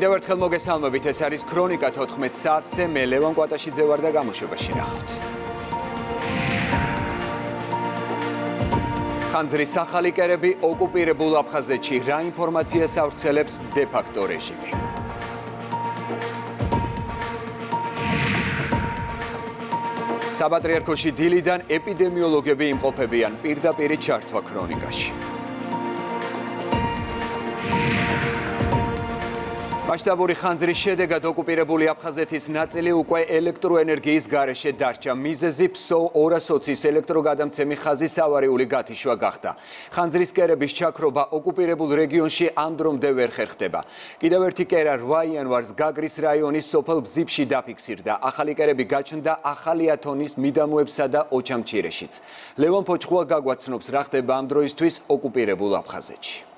კიდევ ერთხელ მოგესალმებით, ეს არის ქრონიკა 14 საათზე, მე ლევან კვატაშიძე ვარ და გამოშვებაში ნახავთ. ხანძრის ახალი კერები ოკუპირებულ აფხაზეთში რა ინფორმაციას ავრცელებს დე-ფაქტო რეჟიმი? საპატრიარქოში დილიდან ეპიდემიოლოგები იმყოფებიან პირდაპირ ჩართვა ქრონიკაში. მასშტაბური ხანძრის შედეგად ოკუპირებული აფხაზეთის ნაწილი უკვე ელექტროენერგიის გარეშე დარჩა. მიზეზი ფსო 220-ის ელექტროგადამცემი ხაზის ავარიული გათიშვა გახდა. ხანძრის კერების ჩაქრობა ოკუპირებულ რეგიონში ამ დრომდე ვერ ხერხდება. კიდევ ერთი კერა 8 იანვარს გაგრის რაიონის სოფელ ბზიფში დაფიქსირდა. ახალი კერები გაჩნდა ახალი ათონის მიდამოებსა და ოჩამჩირეშიც. ლევან ფოჩხუა გაგვაცნობს რა ხდება ამ დროისთვის ოკუპირებულ აფხაზეთში.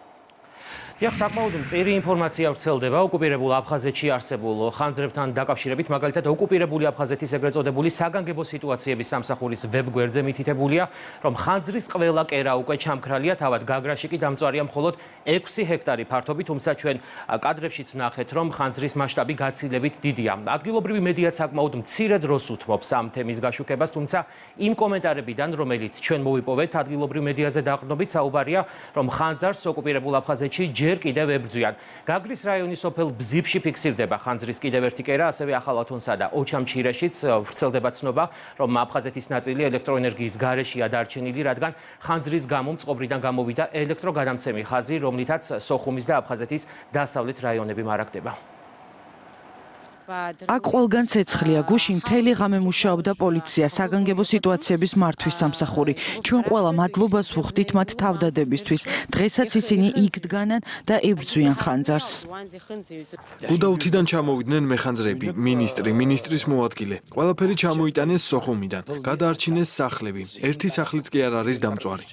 დიახ, საკმაოდ მწირი ინფორმაცია ვრცელდება ოკუპირებულ აფხაზეთში არსებულ ხანძრებთან დაკავშირებით, მაგალითად ოკუპირებული აფხაზეთის ეგრეთ წოდებული საგანგებო სიტუაციების სამსახურის ვებგვერდზე მითითებულია, რომ ხანძრის ყველა კერა უკვე ჩამქრალია, თავად გაგრაში კი დამწვარია მხოლოდ 6 ჰექტარი ფართობი, თუმცა ჩვენ კადრებშიც ვნახეთ, რომ ხანძრის მასშტაბი გაცილებით დიდია. ადგილობრივი მედია საკმაოდ მცირე დროს უთმობს ამ თემის გაშუქებას, თუმცა იმ კომენტარებიდან, რომელიც ჩვენ მოვიპოვეთ ადგილობრივ მედიაზე დაყრდნობით, საუბარია, რომ ხანძარს ოკუპირებულ აფხაზეთში ჯერ ჯერ კიდევ ებრძვიან. გაგრის რაიონის სოფელ ბზიფში ფიქსირდება ხანძრის კიდევ ერთი კერა, ასევე ახალათონსა და ოჩამჩირეშიც ვრცელდება ცნობა, რომ აფხაზეთის ნაწილი ელექტროენერგიის გარეშეა დარჩენილი, რადგან ხანძრის გამო მწყობრიდან გამოვიდა ელექტროგადამცემი ხაზი, რომლითაც სოხუმის და აფხაზეთის დასავლეთ რაიონები მარაგდება. აქ ყველგან ცეცხლია. გუში მთელი ღამე მუშაობდა პოლიცია საგანგებო სიტუაციების მართვის სამსახური. ჩვენ ყველა მადლობას ვუხდით მათ თავდადებისთვის. დღესაც ისინი იქ დგანან და ებრძვიან ხანძარს. უდაუთიდან ჩამოვიდნენ მეხანძრები. მინისტრი მინისტრის მოადგილე. ყველაფერი ჩამოიტანეს სოხუმიდან. გადაარჩინეს სახლები. ერთი სახლიც კი არ არის დამწვარი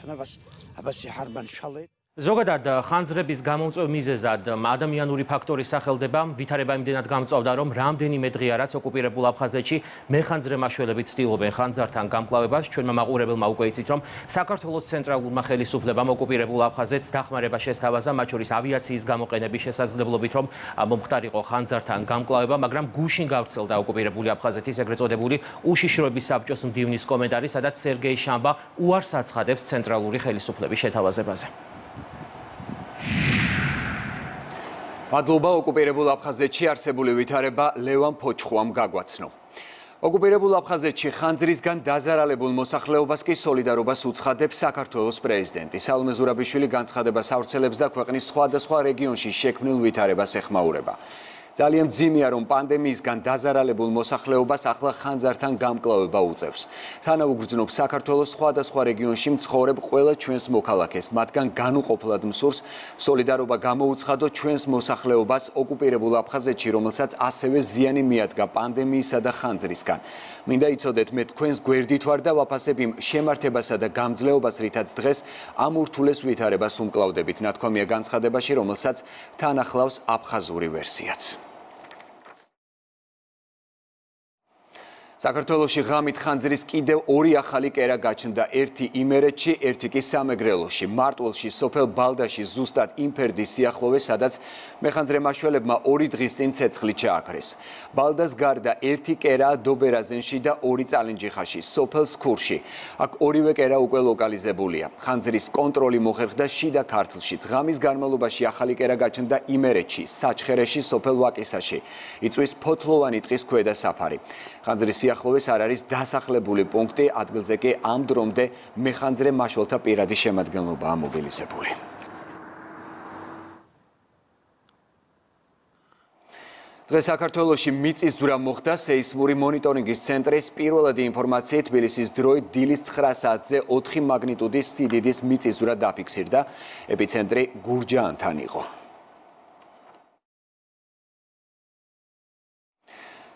ზოგადად ხანძრების გამომწვევ მიზეზად ადამიანური ფაქტორის სახელდება ვითარება იმდენად გამწვავდა რომ რამდენიმე დღეა რაც ოკუპირებულ აფხაზეთში მეხანძრე მაშველები ცდილობენ ხანძართან გამკლავებას. ჩვენმა მაყურებელმა უკვე იცით რომ საქართველოს ცენტრალურმა ხელისუფლებამ ოკუპირებულ აფხაზეთს დახმარება შესთავაზა მათ შორის ავიაციის გამოყენების შესაძლებლობით რომ მომხდარიყო ხანძართან გამკლავება მაგრამ გუშინ გავრცელდა ოკუპირებული აფხაზეთის ეგრეთ წოდებული უშიშროების საბჭოს მდივნის კომენტარი სადაც სერგეი შამბა უარს აცხადებს ცენტრალური ხელისუფლების შეთავაზებაზე მადლობა ოკუპირებულ აფხაზეთში არსებული ვითარება ლევან ფოჩხუამ გაგვაცნო. ოკუპირებულ აფხაზეთში ხანძრისგან დაზარალებულ მოსახლეობას კი სოლიდარობას უცხადებს საქართველოს პრეზიდენტი. სალომე ზურაბიშვილი განცხადებას ავრცელებს და ქვეყნის სხვადასხვა რეგიონში შექმნილ ვითარებას ეხმაურება. ძალიან ძიმია რომ პანდემიისგან დაზარალებულ მოსახლეობას ახლა ხანძართან გამკლავება უწევს. თანაუგრძნობს საქართველოს სხვადასხვა რეგიონში მცხოვრებ ყველა ჩვენს მოქალაქეს, მათგან განუყოფლად მსურს სოლიდარობა გამოუცხადო ჩვენს მოსახლეობას ოკუპირებულ აფხაზეთში, რომელსაც ასევე ზიანი მიადგა პანდემიისა და ხანძრისგან. მინდა იცოდეთ მე თქვენს გვერდით ვარ და ვაფასებ იმ შემართებასა და გამძლეობას, რითაც დღეს ამ ურთულეს ვითარებას უმკლავდებით, ნათქვამია განცხადებაში, რომელსაც თან ახლავს აფხაზური ვერსიაც. საქართველოში ღამით ხანძრის კიდევ ორი ახალი კერა გაჩნდა. ერთი იმერეთში ერთი კი სამეგრელოში. მარტვილში სოფელ ბალდაში ზუსტად იმფერდის სიახლოვეს სადაც მეხანძრე მაშველებმა ორი დღის წინ ცეცხლი ჩააქრეს. ბალდას გარდა ერთი კერა დობერაზენში და ორი წალენჯიხაში სოფელ სქურში. აქ ორივე კერა უკვე ლოკალიზებულია. ხანძრის კონტროლი მოხერხდა შიდა ქართლში ღამის განმავლობაში ახალი კერა გაჩნდა იმერეთში საჩხერეში სოფელ ვაკისაში იწვის ფოთლოვანი ტყის ქვედა საფარი. ხანძრის სიახლოვეს არ არის დასახლებული პუნქტი, ადგილზე კი ამ დრომდე მეხანძრე მაშველთა პირადი შემადგენლობაა მობილიზებული. დღეს საქართველოში მიწისძვრა მოხდა სეისმური მონიტორინგის ცენტრის პირველადი ინფორმაციით თბილისის დროით დილის 9 საათზე 4 მაგნიტუდის სიდიდის მიწისძვრა დაფიქსირდა ეპიცენტრი გურჯაანთან იყო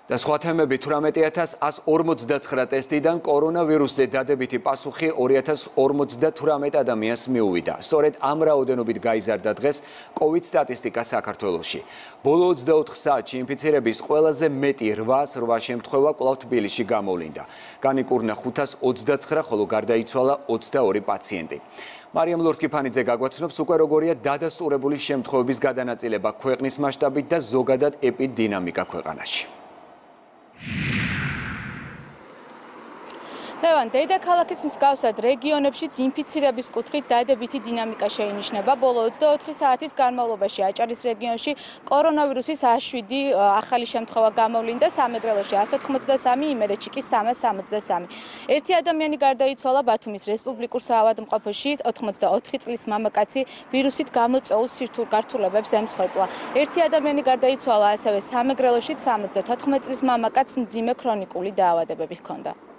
და სხვა თემები 18159 ტესტიდან კორონავირუსზე დადებითი პასუხი 2058 ადამიანს მიუვიდა. სწორედ ამ რაოდენობით გაიზარდა დღეს COVID სტატისტიკა საქართველოში. ბოლო 24 საათში ინფიცირების ყველაზე მეტი 808 შემთხვევა კვლავ თბილისში გამოვლინდა. განიკურნა 529, ხოლო გარდაიცვალა 22 პაციენტი. მარიამ ლორთკიფანიძე გაგვაცნობს უკვე როგორია დადასტურებული შემთხვევების გადანაწილება ქვეყნის მასშტაბით და ზოგადად ეპიდინამიკა ქვეყანაში. ლევან დედაქალაქის მსგავსად რეგიონებშიც ინფიცირების კუთხით დადებითი დინამიკა შეინიშნება. ბოლო 24 საათის განმავლობაში აჭარის რეგიონში კორონავირუსის 107 ახალი შემთხვევა გამოვლინდა, სამეგრელოში 183, იმერეთში კი 363. ერთი ადამიანი გარდაიცვალა ბათუმის რესპუბლიკურ საავადმყოფოში 84 წლის მამაკაცი ვირუსით გამოწვეულ სირთულ გართულებებს ემსხვერპლა. ერთი ადამიანი გარდაიცვალა ასევე სამეგრელოში 74 წლის მამაკაცს მძიმე ქრონიკული დაავადებები ჰქონდა.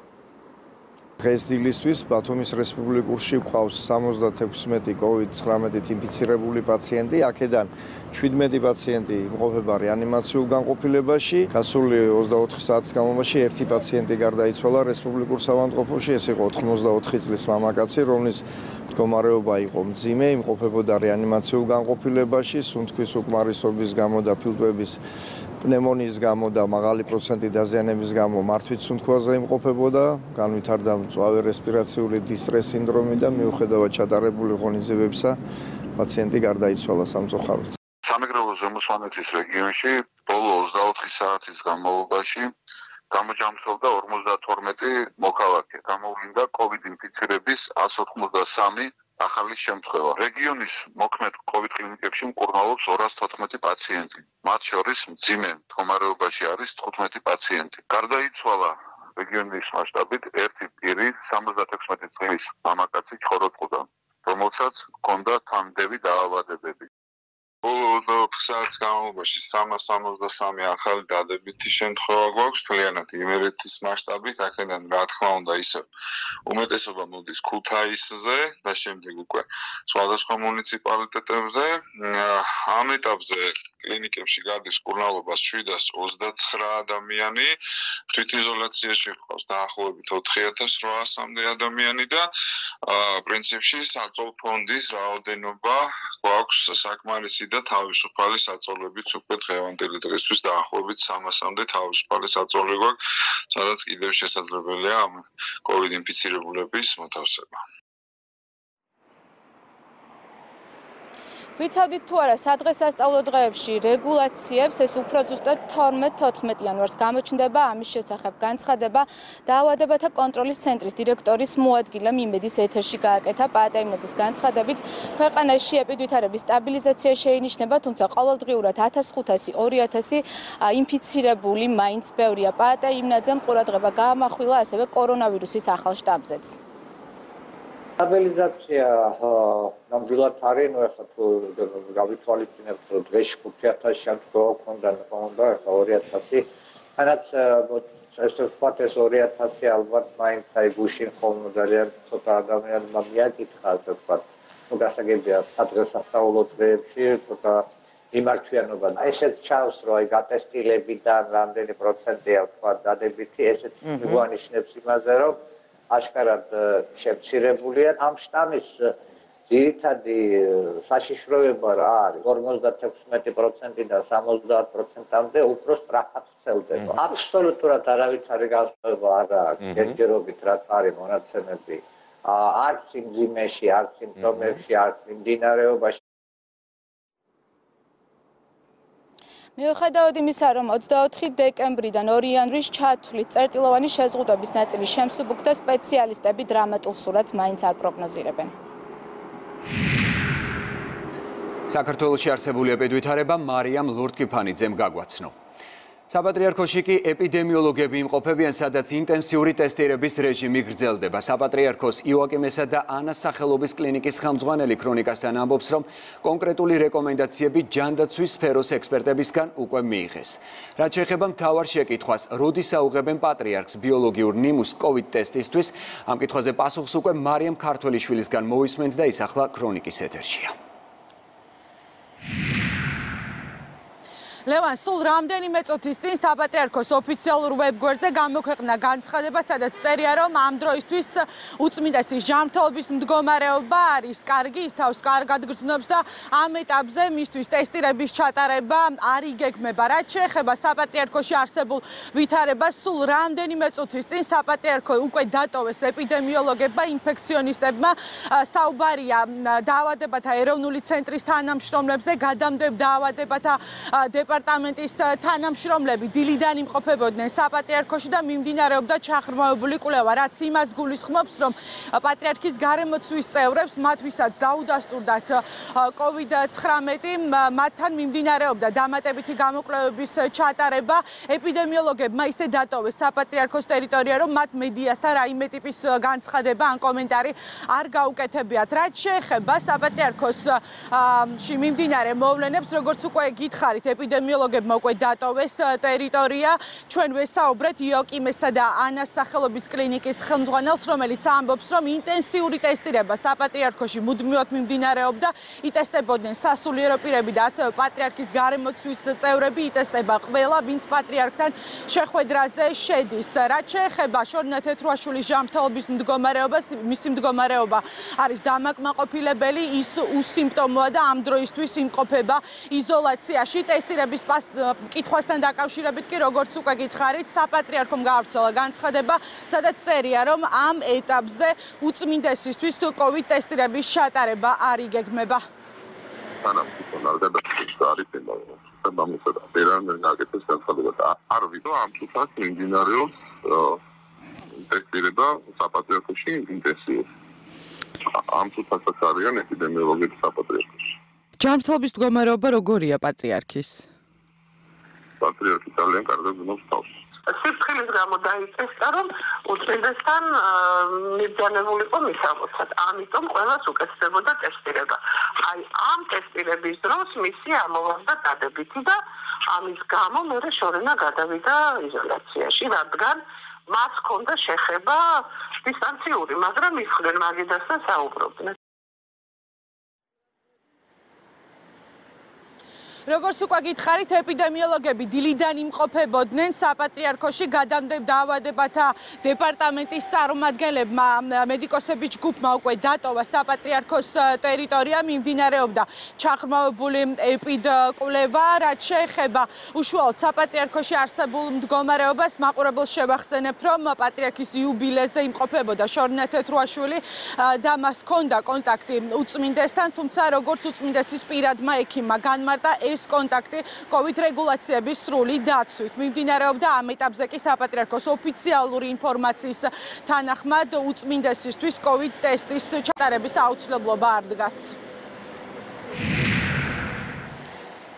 დღეს დილისთვის ბათუმის რესპუბლიკურში ყავს 76 COVID-19 ინფიცირებული პაციენტი, აქედან 17 პაციენტი იმყოფება რეანიმაციულ განყოფილებაში. გასული 24 საათის განმავლობაში ერთი პაციენტი გარდაიცვალა რესპუბლიკურ საავადმყოფოში, ეს იყო 84 წლის მამაკაცი, რომლის მდგომარეობა იყო მძიმე, იმყოფებოდა რეანიმაციულ განყოფილებაში, სუნთქვის უკმარისობის გამო და ფილტვების პნემონიის გამო და მაღალი პროცენტი დაზიანების გამო მართვით სუნთქვაზე იმყოფებოდა, განვითარდა მწვავე რესპირაციული დისტრეს სინდრომი და მიუხედავად ჩატარებული ღონისძიებებისა, პაციენტი გარდაიცვალა სამწუხაროდ. სამეგრელო ზემოსვანეთის რეგიონში ბოლო 24 საათის განმავლობაში გამოჯამსოვდა 52 მოქალაქე. გამოვლინდა COVID ინფიცირების 183 ახალი შემთხვევა. რეგიონის მოქმედ COVID კლინიკებში მკურნალობს 214 პაციენტი. მათ შორის მძიმე მდგომარეობაში არის 15 პაციენტი. გარდაიცვალა რეგიონის მასშტაბით ერთი პირი 76 წლის მამაკაცი ჩხოროწყუდან, რომელსაც ჰქონდა თანდები დაავადებები. ბოლო 24 საათის განმავლობაში 363 ახალი დადებითი შემთხვევა გვაქვს თლიანად იმერეთის მასშტაბით, აქედან რა თქმა უნდა ისე უმეტესობა მოდის ქუთაისზე და შემდეგ უკვე სხვადასხვა მუნიციპალიტეტებზე. ამ ეტაპზე კლინიკებში გადის კურნალობას 729 ადამიანი, თვითიზოლაციაში ყავს დაახლოებით 4800-მდე ადამიანი და პრინციპში საწოლ ფონდის რაოდენობა გვაქვს საკმარისი და თავისუფალი საწოლებით უკვე დღევანდელი დღისთვის დაახლოებით 300-მდე თავისუფალი საწოლი გვაქვს, სადაც კიდევ შესაძლებელია ამ COVID ინფიცირებულების მოთავსება. ვიცავდით თუ არა სადღესასწაულო დღეებში რეგულაციებს ეს უფრო ზუსტად 12-14 იანვარს გამოჩნდება. ამის შესახებ განცხადება დაავადებათა კონტროლის ცენტრის დირექტორის მოადგილემ იმედის ეთერში გააკეთა პატაიმოძის განცხადებით. ქვეყანაში ეპიდვითარების სტაბილიზაცია შეინიშნება თუმცა ყოველდღიურად 1500-2000 ინფიცირებული მაინც ბევრია. პატაიმნაძემ ყურადღება გაამახვილა ასევე კორონავირუსის ახალ შტამზეც სტაბილიზაცია ნამდვილად არენო ახლა თუ გავითვალისწინებთ რომ დღეში 5000 ან თქვა ქონდა ქონდა 2000 თანაც ეს ვთქვათ ეს 2000 ალბათ მაინც აი გუშინ ხოლმე ძალიან ცოტა ადამიანმა მიაკითხა ასე ვთქვათ. ну გასაგებია სადღესასწაულო დღეებში ცოტა მიმართვიანობა ესეც ჩავს რომ აი გატესტილებიდან რამდენი პროცენტია ვთქვათ დადებითი ესეც მიგვანიშნებს იმაზე რომ აშკარად შემცირებულია ამ შტამის ძირითადი საშიშროება რა არის? 56%-დან 70%-მდე უფრო სწრაფად ვრცელდება. აბსოლუტურად არავითარი განსხვავება არ აქვს ჯერჯერობით რაც არის მონაცემები. არც სიმძიმეში, არც სიმპტომებში, არც მიმდინარეობაში მიუხედავად იმისა, რომ 24 დეკემბრიდან 2 იანვრის ჩათვლით წერტილოვანი შეზღუდვების ნაწილი შემსუბუქდა, სპეციალისტები დრამატულ სურათს მაინც არ პროგნოზირებენ. საქართველოს არსებული ეპიდვითარება მარიამ ლორთკიფანიძემ გაგვაცნო. საპატრიარქოში კი ეპიდემიოლოგები იმყოფებიან, სადაც ინტენსიური ტესტირების რეჟიმი გრძელდება. საპატრიარქოს იოაკიმესა და ანას სახელობის კლინიკის ხელმძღვანელი ქრონიკასთან ამბობს, რომ კონკრეტული რეკომენდაციები ჯანდაცვის სფეროს ექსპერტებისგან უკვე მიიღეს. რაც შეეხება მთავარ შეკითხვას, როდის აუღებენ პატრიარქს ბიოლოგიურ ნიმუშს COVID ტესტისთვის, ამ კითხვაზე პასუხს უკვე მარიამ ქართველიშვილისგან მოისმენთ და ის ახლა ქრონიკის ეთერშია. ლევან სულ რამდენიმე წუთის წინ საპატრიარქოს ოფიციალურ ვებგვერდზე გამოქვეყნა განცხადება, სადაც წერია, რომ ამ დროისთვის უწმინდესის ჯანმრთელობის მდგომარეობა არის კარგი, ის თავს კარგად გრძნობს და ამ ეტაპზე მისთვის ტესტირების ჩატარება არ იგეგმება. რაც შეეხება საპატრიარქოში არსებულ ვითარებას, სულ რამდენიმე წუთის წინ საპატრიარქო უკვე დატოვეს ეპიდემიოლოგებმა, ინფექციონისტებმა საუბარია დაავადებათა ეროვნული ცენტრის თანამშრომლებზე, გადამდებდა დაავადებათა დეპარტამენტის თანამშრომლები დილიდან იმყოფებოდნენ საპატრიარქოში და მიმდინარეობდა ჩახრმავებული კვლევა, რაც იმას გულისხმობს, რომ პატრიარქის გარემოცვის წევრებს მათ ვისაც დაუდასტურდათ COVID-19, მათთან მიმდინარეობდა დამატებითი გამოკვლევების ჩატარება. ეპიდემიოლოგებმა ისე დატოვეს საპატრიარქოს ტერიტორია, რომ მათ მედიასთან რაიმე ტიპის განცხადება ან კომენტარი არ გაუკეთებიათ. რაც შეეხება საპატრიარქოსში მიმდინარე მოვლენებს, როგორც უკვე გითხარით, ეპიდემიოლოგებმა უკვე დატოვეს ტერიტორია. ჩვენ ვესაუბრეთ იოკიმესა და ანას სახელობის კლინიკის ხელმძღვანელს, რომელიც ამბობს, რომ ინტენსიური ტესტირება საპატრიარქოში მუდმივად მიმდინარეობდა. იტესტებოდნენ სასულიერო პირები და ასევე პატრიარქის გარემოცვის წევრები, იტესტება ყველა, ვინც პატრიარქთან შეხვედრაზე შედის. რაც შეეხება შორნა თეთრუაშვილის ჯანმრთელობის მდგომარეობას, მისი მდგომარეობა არის დამაკმაყოფილებელი, ის უსიმპტომოა და ამ დროისთვის იმყოფება იზოლაციაში ტესტირების კითხვასთან დაკავშირებით კი როგორც უკვე გითხარით საპატრიარქომ გაავრცელა განცხადება სადაც წერია რომ ამ ეტაპზე უწმინდესისთვის კოვიდ ტესტირების შეტარება არ იგეგმება არ გადაწყვეტს არის თემა მომისა და ერან ნაგეთს განცხადება არ ვიცი ამ თვითონ მიმდინარეობს ტესტირება საპატრიარქოში ინტენსიურად ამ თვითონაც არიან ეპიდემიოლოგები საპატრიარქოში ჯანმრთელობის მდგომარეობა როგორია პატრიარქის? პატრიარქი ძალიან კარგად გნობს თავს. სიფხილის გამო დაიწესა რომ უწინდესთან მიბძანებულიყო მისამოსად. ამიტომ ყველას უკეთდებოდა ტესტირება. აი ამ ტესტირების დროს მისი ამოვარდა დადებითი და ამის გამო მე შორენა გადავიდა იზოლაციაში, რადგან მას ჰქონდა შეხება დისტანციური, მაგრამ ის ხლენ მაგიდასთან საუბრობდნენ. როგორც უკვე გითხარით, ეპიდემიოლოგები დილიდან იმყოფებოდნენ საპატრიარქოში გადამდებ დაავადებათა დეპარტამენტის წარმომადგენლებმა. მედიკოსების ჯგუფმა უკვე დატოვა საპატრიარქოს ტერიტორია, მიმდინარეობდა ჩახმავებული ეპიდკვლევა, რაც შეეხება უშუალოდ საპატრიარქოში არსებულ მდგომარეობას, მაყურებელს შევახსენებ, რომ პატრიარქის იუბილეზე იმყოფებოდა შორნა თეთრუაშვილი. და მას ჰქონდა კონტაქტი უწმინდესთან, თუმცა როგორც უწმინდესის პირადმა ექიმმა განმარტა ეს კონტაქტი COVID რეგულაციების სრული დაცვით. მიმდინარეობდა ამ ეტაპზე კი საპატრიარქოს ოფიციალური ინფორმაციის თანახმად უწმინდესისთვის COVID ტესტის ჩატარების აუცილებლობა არ დგას.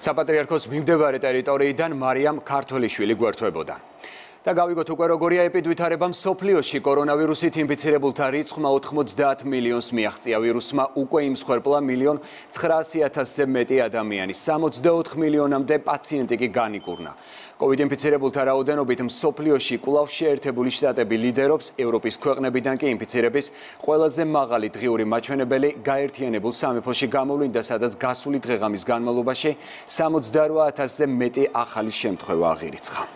საპატრიარქოს მიმდებარე ტერიტორიიდან მარიამ ქართველიშვილი გვერდთვებოდა. და გავიგოთ უკვე როგორია ეპიდვითარება მსოფლიოში. კორონავირუსით ინფიცირებულთა რიცხვმა 90 მილიონს მიაღწია. ვირუსმა უკვე იმსხვერპლა მილიონ 900000-ზე მეტი ადამიანი. 64 მილიონამდე პაციენტი კი განიკურნა. COVID ინფიცირებულთა რაოდენობით მსოფლიოში კვლავ შეერთებული შტატები ლიდერობს. ევროპის ქვეყნებიდან კი ინფიცირების ყველაზე მაღალი დღიური მაჩვენებელი გაერთიანებულ სამეფოში გამოვლინდა სადაც გასული დღეღამის განმავლობაში 68000-ზე მეტი ახალი შემთხვევა აღირიცხა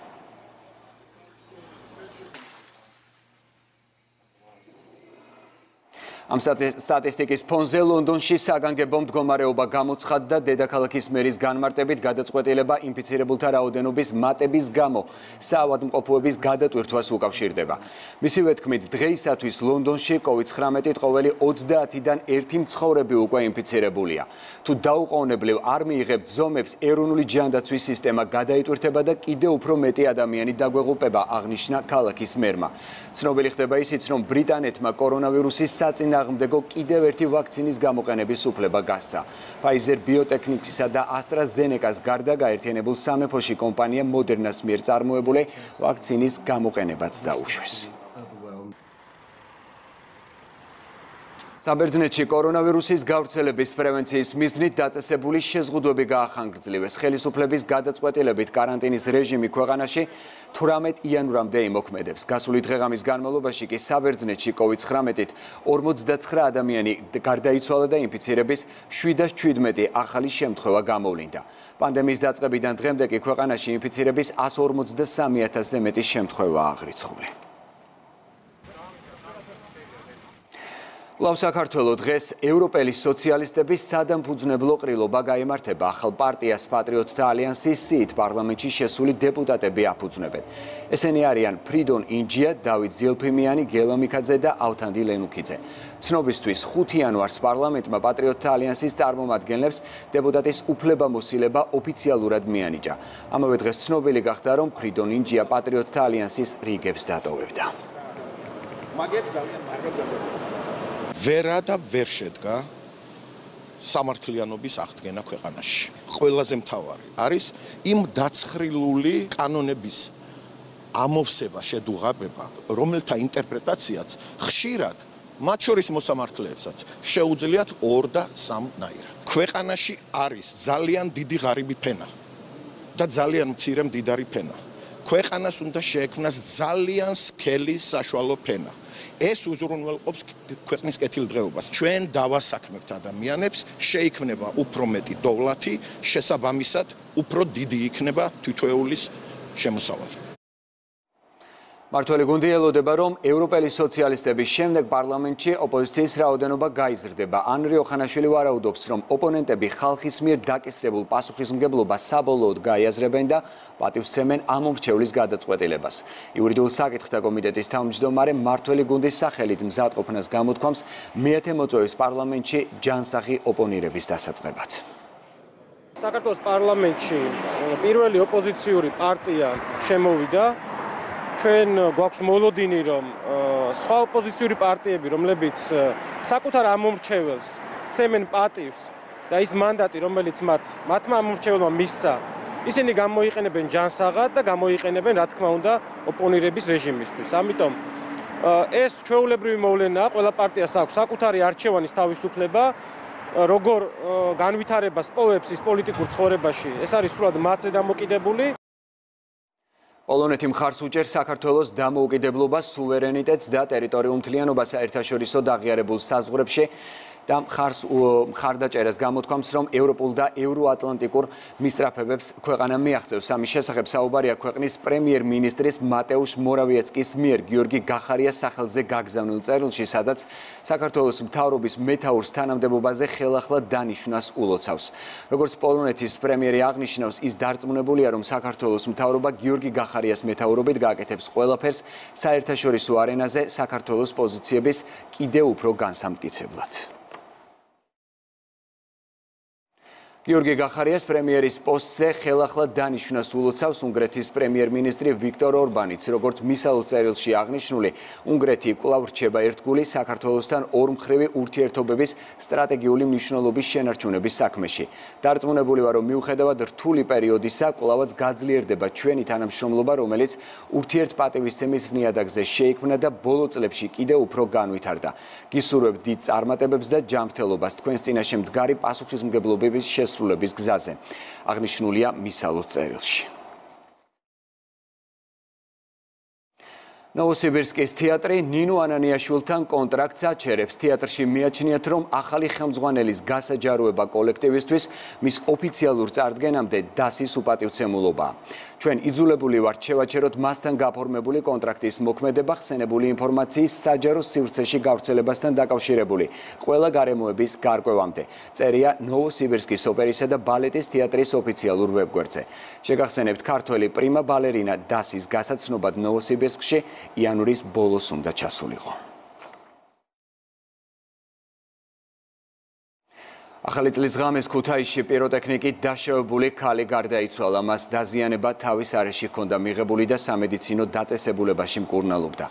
ამ სტატისტიკის ფონზე ლონდონში საგანგებო მდგომარეობა გამოცხადდა დედაქალაქის მერის განმარტებით გადაწყვეტილება ინფიცირებულთა რაოდენობის მატების გამო საავადმყოფოების გადატვირთვას უკავშირდება. მისივე თქმით, დღეისათვის ლონდონში COVID-19 ყოველი 30-დან ერთი მცხოვრები უკვე ინფიცირებულია. თუ დაუყოვნებლივ არ მიიღებთ ზომებს, ეროვნული ჯანდაცვის სისტემა გადაიტვირთება და კიდევ უფრო მეტი ადამიანი დაგვეღუპება, აღნიშნა ქალაქის მერმა. ცნობილი ხდება ისიც, რომ ბრიტანეთმა კორონავირუსის საწინა წინააღმდეგო კიდევ ერთი ვაქცინის გამოყენების უფლება გასცა. Pfizer Biotechnics-ისა და AstraZeneca-ს გარდა გაერთიანებულ სამეფოში კომპანია Moderna-ს მიერ წარმოებული ვაქცინის გამოყენებაც დაუშვეს. საბერძნეთში კორონავირუსის გავრცელების პრევენციის მიზნით დაწესებული შეზღუდვები გაახანგრძლივეს. ხელისუფლების გადაწყვეტილებით კარანტინის რეჟიმი ქვეყანაში 18 იანვრამდე იმოქმედებს. გასული დღეღამის განმავლობაში კი საბერძნეთში COVID-19-ით 49 ადამიანი გარდაიცვალა და ინფიცირების 717 ახალი შემთხვევა გამოვლინდა. პანდემიის დაწყებიდან დღემდე კი ქვეყანაში ინფიცირების 153.000-ზე მეტი შემთხვევა აღრიცხული. ლავ საქართველოს დღეს ევროპელი სოციალისტების სადამფუძნებლო ყრილობა გამართება ახალ პარტიას პატრიოტთა ალიანსის სიით პარლამენტში შესული დეპუტატები აფუძნებენ. ესენი არიან ფრიდონ ინჯია, დავით ზილფიმიანი, გელა მიქაძე და ავთანდი ლენუკიძე. ცნობისთვის 5 იანვარს პარლამენტმა პატრიოტთა ალიანსის წარმომადგენლებს დეპუტატის უფლებამოსილება ოფიციალურად მიანიჭა. ამავე დღეს ცნობილი გახდა, რომ ფრიდონ ინჯია პატრიოტთა ალიანსის რიგებს დატოვებდა. მაგებს ძალიან მაგებს ვერა და ვერ შედგა სამართლიანობის აღდგენა ქვეყანაში. ყველაზე მთავარი არის იმ დაცხრილული კანონების ამოვსება, შედუღაბება, რომელთა ინტერპრეტაციაც ხშირად მათ შორის მოსამართლეებსაც შეუძლიათ ორ და სამ ნაირად. ქვეყანაში არის ძალიან დიდი ღარიბი ფენა და ძალიან მცირე მდიდარი ფენა. ქვეყანას უნდა შეექმნას ძალიან სქელი საშუალო ფენა. ეს უზრუნველყოფს ქვეყნის კეთილდღეობას. ჩვენ დავასაქმებთ ადამიანებს, შეიქმნება უფრო მეტი დოვლათი, შესაბამისად, უფრო დიდი იქნება თვითოეულის შემოსავალი. მართველი გუნდი ელოდება, რომ ევროპელი სოციალისტების შემდეგ პარლამენტში ოპოზიციის რაოდენობა გაიზრდება. ანრი ოხანაშვილი ვარაუდობს, რომ ოპონენტები ხალხის მიერ დაკისრებულ პასუხისმგებლობას საბოლოოდ გაიაზრებენ და პატივსცემენ ამომრჩევლის გადაწყვეტილებას. იურიდიულ საკითხთა კომიტეტის თავმჯდომარე მართველი გუნდის სახელით მზადყოფნას გამოთქვამს მეათე მოწვევის პარლამენტში ჯანსაღი ოპონირების დასაწყებად. საქართველოს პარლამენტში პირველი ოპოზიციური პარტია შემოვიდა ჩვენ გვაქვს მოლოდინი რომ სხვა ოპოზიციური პარტიები რომლებიც საკუთარ ამომრჩეველს სემენ პატივს და ის მანდატი რომელიც მათ მათმა ამომრჩეველმა მისცა ისინი გამოიყენებენ ჯანსაღად და გამოიყენებენ რა თქმა უნდა ოპონირების რეჟიმისთვის. ამიტომ ეს ჩვეულებრივი მოვლენაა ყველა პარტიას აქვს. საკუთარი არჩევანის თავისუფლება როგორ განვითარებას პოვებს ის პოლიტიკურ ცხოვრებაში ეს არის სულად მათზე დამოკიდებული პოლონეთი მხარს უჭერს საქართველოს დამოუკიდებლობას, სუვერენიტეტს და ტერიტორიულ მთლიანობას საერთაშორისო დაღიარებულ საზღვრებში. და მხარს მხარდაჭერას გამოთქვამს, რომ ევროპულ და ევროატლანტიკურ მისწრაფებებს ქვეყანა მიაღწევს. ამის შესახებ საუბარია ქვეყნის პრემიერ-მინისტრის მატეუშ მორავიეცკის მიერ გიორგი გახარიას სახელზე გაგზავნილ წერილში, სადაც საქართველოს მთავრობის მეთაურს თანამდებობაზე ხელახლა დანიშნას ულოცავს. როგორც პოლონეთის პრემიერი აღნიშნავს, ის დარწმუნებულია, რომ საქართველოს მთავრობა გიორგი გახარიას მეთაურობით გააკეთებს ყველაფერს საერთაშორისო არენაზე საქართველოს პოზიციების კიდევ უფრო განსამტკიცებლად. გიორგი გახარიას პრემიერის პოსტზე ხელახლა დანიშნას ულოცავს უნგრეთის პრემიერ-მინისტრი ვიქტორ ორბანიც, როგორც მისალ წერილში აღნიშნული, უნგრეთი კვლავ რჩება ერთგული საქართველოსთან ორმხრივი ურთიერთობების სტრატეგიული მნიშვნელობის შენარჩუნების საქმეში. დარწმუნებული ვარ, რომ მიუხედავად რთული პერიოდისა, კვლავაც გაძლიერდება ჩვენი თანამშრომლობა, რომელიც ურთიერთპატივისცემის ნიადაგზე შეიქმნა და ბოლო წლებში კიდევ უფრო განვითარდა. გისურვებ დიდ წარმატებებს და ჯანმრთელობას თქვენს წინაშე მდგარი პასუხისმგებლობების შე შესრულების გზაზე. აღნიშნულია მისალოს წერილში. ნოვოსიბირსკის თეატრი ნინო ანანიაშვილთან კონტრაქტს აჩერებს. თეატრში მიაჩნიათ, რომ ახალი ხელმძღვანელის გასაჯაროება კოლექტივისთვის მის ოფიციალურ წარდგენამდე დასის უპატივცემულობაა. ჩვენ იძულებული ვართ შევაჩეროთ მასთან გაფორმებული კონტრაქტის მოქმედება ხსენებული ინფორმაციის საჯარო სივრცეში გავრცელებასთან დაკავშირებული ყველა გარემოების გარკვევამდე. წერია ნოვოსიბირსკის ოპერისა და ბალეტის თეატრის ოფიციალურ ვებგვერდზე. შეგახსენებთ, ქართველი პრიმა ბალერინა დასის გასაცნობად ნოვოსიბირსკში იანვრის ბოლოს უნდა ჩასულიყო. ახალი წლის ღამეს ქუთაისში პიროტექნიკით დაშავებული ქალი გარდაიცვალა. მას დაზიანება თავის არეში ჰქონდა მიღებული და სამედიცინო დაწესებულებაში მკურნალობდა.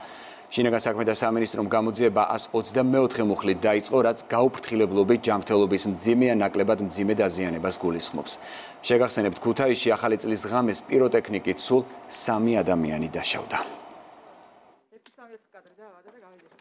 შინაგან საქმეთა სამინისტრომ გამოძიება 124 მუხლით დაიწყო, რაც გაუფრთხილებლობით ჯანმრთელობის მძიმე ან ნაკლებად მძიმე დაზიანებას გულისხმობს. შეგახსენებთ, ქუთაისში ახალი წლის ღამეს პიროტექნიკით სულ 3 ადამიანი დაშავდა. kadar devam ederek aynı.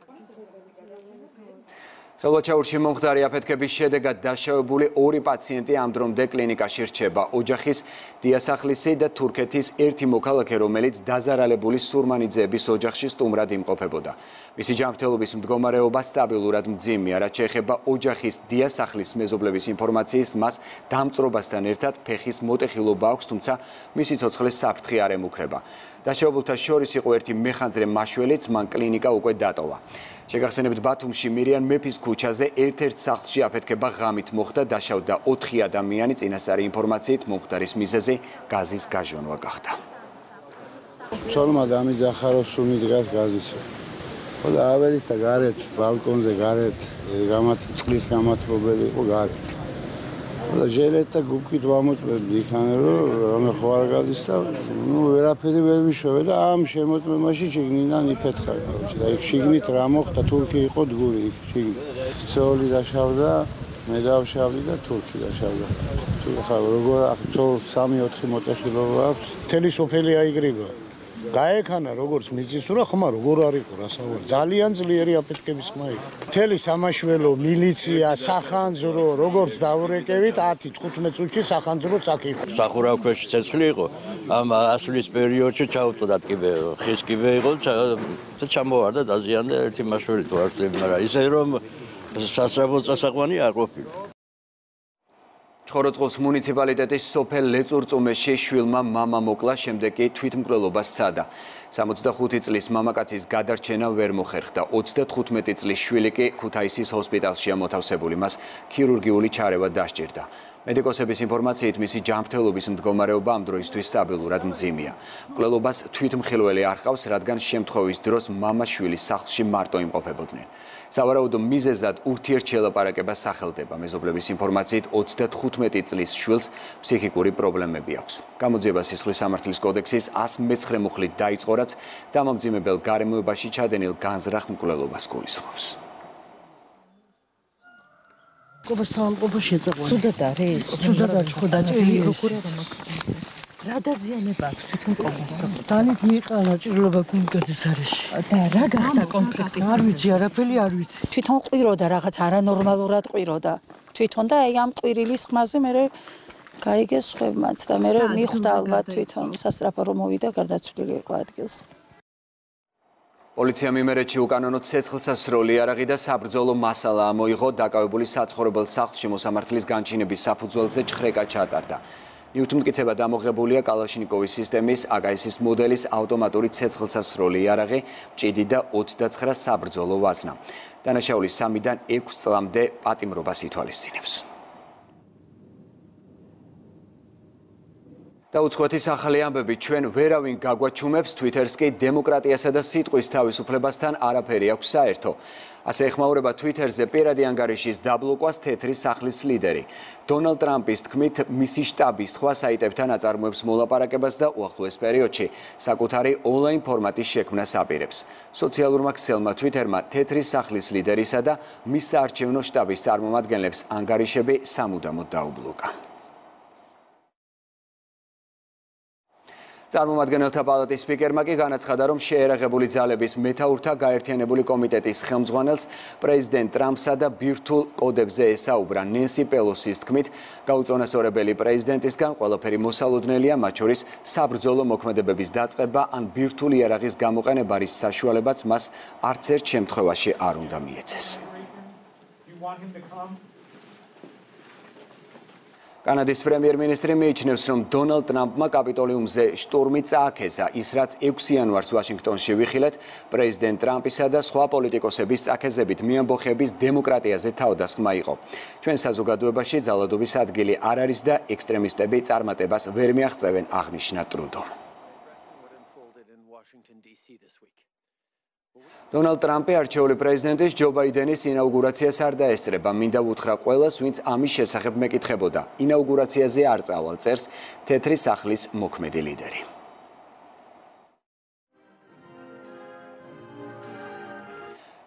ხელვაჩაურში მომხდარი აფეთქების შედეგად დაშავებული ორი პაციენტი ამ დრომდე კლინიკაში რჩება. ოჯახის დიასახლისი და თურქეთის ერთი მოქალაქე, რომელიც დაზარალებული სურმანიძეების ოჯახში სტუმრად იმყოფებოდა. მისი ჯანმრთელობის მდგომარეობა სტაბილურად მძიმეა, რაც შეეხება ოჯახის დიასახლის მეზობლების ინფორმაციით, მას დამწრობასთან ერთად ფეხის მოტეხილობა აქვს, თუმცა მისი ცოცხლის საფრთხე არ ემუქრება. დაშავებულთა შორის იყო ერთი მეხანძრე მაშველიც, მან კლინიკა უკვე დატოვა. შეგახსენებთ ბათუმში მირიან მეფის ქუჩაზე ერთ-ერთ სახლში აფეთქება ღამით მოხდა დაშავდა 4 ადამიანი წინასწარი ინფორმაციით მომხდარის მიზეზი გაზის გაჟონვა გახდა. ცოლმა დამიძახარო სუნი დგას გაზისო. ხოდა აველით და გარეთ ბალკონზე გარეთ გამათ წყლის გამათბობელი იყო გარეთ. და ჟელეტა გუქით ვამოწმებდი იქან რომ რამე ხო არ გადის და ნუ ვერაფერი ვერ ვიშოვე და ამ შემოწმებაში შიგნიდან იფეთხარ კაცი და იქ შიგნით რა მოხდა? თურქი იყო დგური იქ შიგნით. ცოლი დაშავდა მე დავშავდი და თურქი დაშავდა თუ ხა როგორ ახლა 3-4 მოტეხილობა აქვს? თელი სოფელი აიგრიბა გაექანა როგორც მიწისურა ხმა როგორ არისო რასაუბრ ძალიან ძლიერი აფეთქების ხმა იყო. მთელი სამაშველო მილიცია სახანძრო როგორც დავრეკევით 10-15 წუთში სახანძრო წაკი იყო. სახურავ ქვეშ ცეცხლი იყო. ამ ასვლის პერიოდში ჩაუტოდათ კიბე ხის კიბე იყო და ჩამოვარდა დაზიანდა ერთი მაშველი თუ არ ვთვლი მაგრამ ისე რომ სასწრაფო წასაყვანი არ ყოფილა ჩხოროწყოს მუნიციპალიტეტის სოფელ ლეწურწუმე შეშვილმა მამა მოკლა, შემდეგ კი თვითმკვლელობა სცადა. 65 წლის მამაკაცის გადარჩენა ვერ მოხერხდა. 35 წლის შვილი კი ქუთაისის ჰოსპიტალშია მოთავსებული. მას ქირურგიული ჩარევა დასჭირდა. მედიკოსების ინფორმაციით, მისი ჯანმრთელობის მდგომარეობა ამ დროისთვის სტაბილურად მძიმეა. მკვლელობას თვითმხილველი არ ჰყავს, რადგან შემთხვევის დროს მამა შვილის სახლში მარტო იმყოფებოდნენ. სავარაუდო მიზეზად ურთიერთშელაპარაკება სახელდება. მეზობლების ინფორმაციით 35 წლის შვილს ფსიქიკური პრობლემები აქვს. გამოძიება სისხლის სამართლის კოდექსის 119 მუხლით დაიწყო, რაც დამამძიმებელ გარემოებაში ჩადენილ განზრახ მკვლელობას გულისხმობს. კობა სამყოფა შეწყვეტა. სუდად არის? სუდად არის ხო დაჭერი როგორ მაგ რა დაზიანება აქვს თვითონ კომას? დანით მიყარა ჭირლობა კონკრეტის არეში. და რა გახდა კონფლიქტის? არ ვიცი, არაფერი არ ვიცი. თვითონ ყვიროდა რაღაც არანორმალურად ყვიროდა. თვითონ და აი ამ ყვირილის ხმაზე მე გაიგეს ხებმაც და მე მიხვდა ალბათ თვითონ სასტრაფო რომ მოვიდა გარდაცვლილი იყო ადგილს. პოლიციამ იმერეთში უკანონო ცეცხლსასროლი არაღი და საბრძოლო მასალა ამოიღო დაკავებული საცხოვრებელ სახლში მოსამართლის განჩინების საფუძველზე ჩხრეკა ჩატარდა. ნიუთმტკიცება დამოღებულია კალაშნიკოვის სისტემის აგაისის მოდელის ავტომატური ცეცხლსასროლი იარაღი, ჭიდი და 29 საბრძოლო ვაზნა. დანაშაული 3-დან 6 წლამდე პატიმრობას ითვალისწინებს. და უცხოეთის ახალი ამბები ჩვენ ვერავინ გაგვაჩუმებს Twitter-ს კი დემოკრატიასა და სიტყვის თავისუფლებასთან არაფერი აქვს საერთო. ასე ეხმაურება Twitter-ზე პირადი ანგარიშის დაბლოკვას თეთრი სახლის ლიდერი. დონალდ ტრამპის თქმით, მისი შტაბი სხვა საიტებთან აწარმოებს მოლაპარაკებას და უახლოეს პერიოდში საკუთარი ონლაინ ფორმატის შექმნას აპირებს. სოციალურმა ქსელმა Twitter-მა თეთრი სახლის ლიდერისა და მის საარჩევნო შტაბის წარმომადგენლებს ანგარიშები სამუდამოდ დაუბლოკა. წარმომადგენელთა პალატის სპიკერმა კი განაცხადა, რომ შეერაღებული ძალების მეთაურთა გაერთიანებული კომიტეტის ხელმძღვანელს პრეზიდენტ ტრამპსა და ბირთულ კოდებზე ესაუბრა ნენსი პელოსის თქმით, გაუწონასწორებელი პრეზიდენტისგან ყველაფერი მოსალოდნელია, მათ შორის საბრძოლო მოქმედებების დაწყება ან ბირთული იარაღის გამოყენება რის საშუალებაც მას არც ერთ შემთხვევაში არ უნდა მიეცეს. You want him to come? კანადის პრემიერ-მინისტრი მიიჩნევს, რომ დონალდ ტრამპმა კაპიტოლიუმზე შტურმი წააქეზა, ის რაც 6 იანვარს ვაშინგტონში ვიხილეთ, პრეზიდენტ ტრამპისა და სხვა პოლიტიკოსების წაქეზებით მიამბოხების დემოკრატიაზე თავდასხმა იყო. ჩვენ საზოგადოებაში ძალადობის ადგილი არ არის და ექსტრემისტები წარმატებას ვერ მიაღწევენ, აღნიშნა ტრუდო. დონალდ ტრამპი არჩეული პრეზიდენტის ჯო ბაიდენის ინაუგურაციას არ დაესწრება. მინდა უთხრა ყველას, ვინც ამის შესახებ მეკითხებოდა. ინაუგურაციაზე არ წავალ წერს თეთრი სახლის მოქმედი ლიდერი.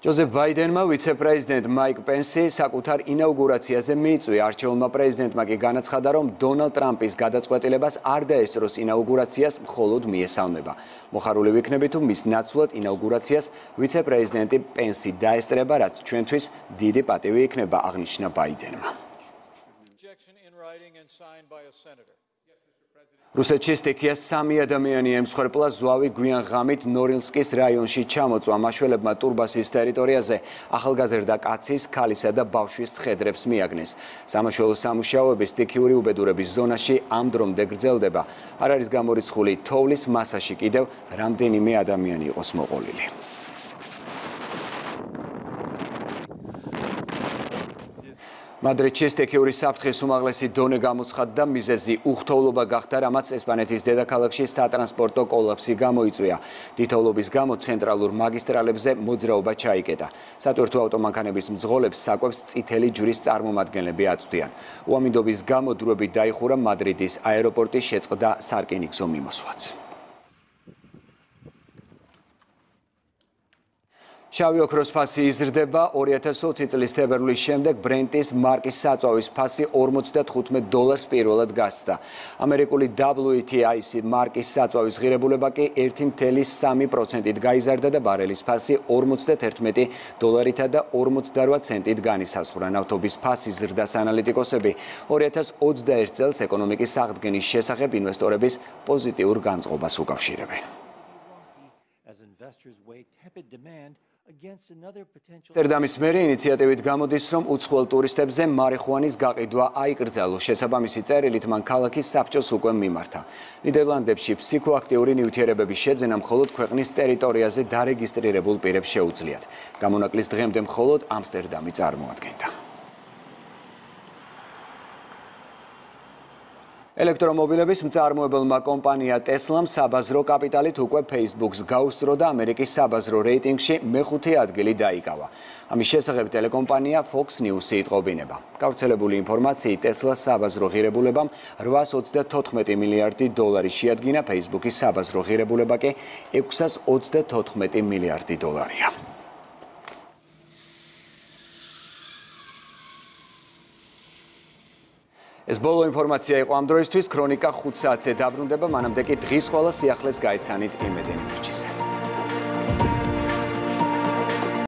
ჯოზეფ ბაიდენმა ვიცე-პრეზიდენტ მაიკ პენსი საკუთარ ინაუგურაციაზე მიიწვია. არჩეულმა პრეზიდენტმა კი განაცხადა, რომ დონალდ ტრამპის გადაწყვეტილებას არ დაესწროს ინაუგურაციას მხოლოდ მიესალმება. მოხარული ვიქნები თუ მის ნაცვლად ინაუგურაციას ვიცე-პრეზიდენტი პენსი დაესწრება, რაც ჩვენთვის დიდი პატივი იქნება, აღნიშნა ბაიდენმა. რუსეთში სტიქიას სამი ადამიანი ემსხვერპლა ზვავი გვიან ღამით ნორილსკის რაიონში ჩამოწვა მაშველებმა ტურბასის ტერიტორიაზე ახალგაზრდა კაცის, ქალისა და ბავშვის ხედრებს მიაგნეს. სამაშველო სამუშაოები სტიქიური უბედურების ზონაში ამ დრომდე გრძელდება. არ არის გამორიცხული თოვლის მასაში კიდევ რამდენიმე ადამიანი იყოს მოყოლილი. მადრიდში სტექიური საფრთხის უმაღლესი დონე გამოცხადდა მიზეზი უხთოვლობა გახდა რამაც ესპანეთის დედაქალაქში სატრანსპორტო კოლაფსი გამოიწვია. დიდთოვლობის გამო ცენტრალურ მაგისტრალებზე მოძრაობა ჩაიკეტა. სატვირთო ავტომანქანების მძღოლებს საკვებს წითელი ჯვრის წარმომადგენლები აწვდიან. უამინდობის გამო დროებით დაიხურა მადრიდის აეროპორტის შეწყდა სარკინიგზო მიმოსვლაც შავი ოქროს ფასი იზრდება 2020 წლის თებერვლის შემდეგ ბრენტის მარკის საწვავის ფასი 55 დოლარს პირველად გასცდა. ამერიკული WTI-ის მარკის საწვავის ღირებულება კი 1.3%-ით გაიზარდა და ბარელის ფასი 51 დოლარითა და 48 ცენტით განისაზღვრა. ნავთობის ფასი ზრდას ანალიტიკოსები 2021 წელს ეკონომიკის აღდგენის შესახებ ინვესტორების პოზიტიურ განწყობას უკავშირებენ. As investors weigh tepid demand წერდამის მერე ინიციატივით გამოდის, რომ უცხოელ ტურისტებზე მარიხუანის გაყიდვა აიკრძალოს. შესაბამისი წერილით მან ქალაქის საბჭოს უკვე მიმართა. ნიდერლანდებში ფსიქოაქტიური ნივთიერებების შეძენა მხოლოდ ქვეყნის ტერიტორიაზე დარეგისტრირებულ პირებს შეუძლიათ. გამონაკლის დღემდე მხოლოდ ამსტერდამი წარმოადგენდა. ელექტრომობილების მწარმოებელმა კომპანია Tesla-მ საბაზრო კაპიტალით უკვე Facebook-ს გაუსწრო და ამერიკის საბაზრო რეიტინგში მეხუთე ადგილი დაიკავა. ამის შესახებ ტელეკომპანია Fox News-ი იტყობინება. გავრცელებული ინფორმაციით Tesla-ს საბაზრო ღირებულებამ 834 მილიარდი დოლარი შეადგინა, Facebook-ის საბაზრო ღირებულება კი 634 მილიარდი დოლარია. ეს ბოლო ინფორმაცია იყო ამ დროისთვის. ქრონიკა 5 საათზე დაბრუნდება. მანამდე კი დღის ყველა სიახლეს გაიცანით იმედენი ურჩისე